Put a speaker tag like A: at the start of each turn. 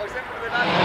A: Hoy se